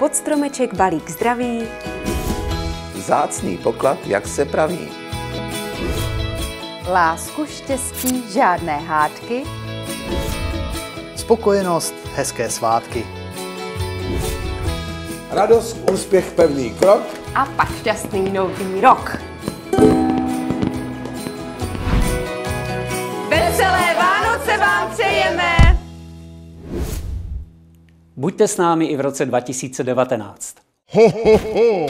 Pod stromeček balík zdraví. Zácný poklad, jak se praví. Lásku, štěstí, žádné hádky. Spokojenost, hezké svátky. Radost, úspěch, pevný krok. A pak šťastný nový rok. Buďte s námi i v roce 2019. Ho, ho, ho.